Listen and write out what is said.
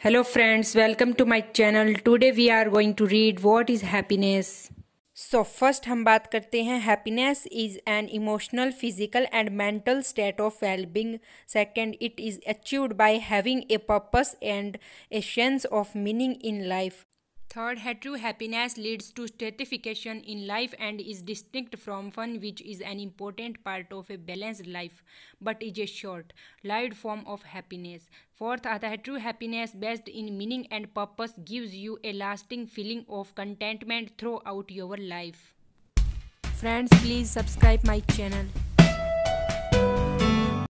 Hello friends, welcome to my channel. Today we are going to read what is happiness. So first हम बात करते हैं happiness is an emotional physical and mental state of wellbeing second it is achieved by having a purpose and a sense of meaning in life Third, true happiness leads to stratification in life and is distinct from fun, which is an important part of a balanced life, but is a short-lived form of happiness. Fourth, true happiness based in meaning and purpose gives you a lasting feeling of contentment throughout your life. Friends, please subscribe my channel.